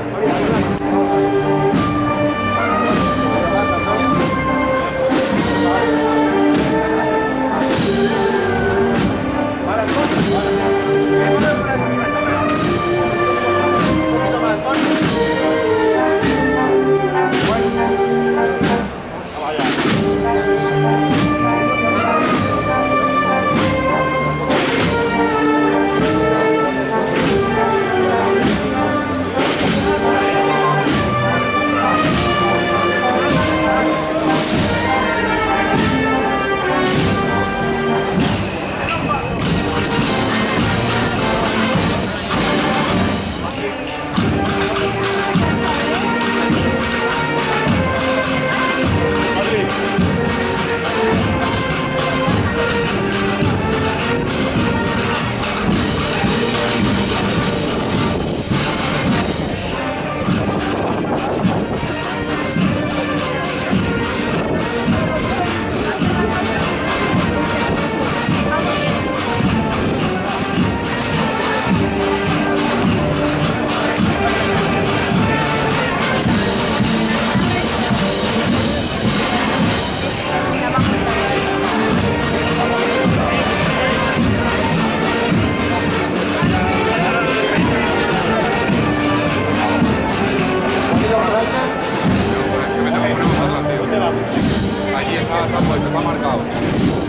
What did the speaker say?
Yeah. tá, tá, tá, tá marcado.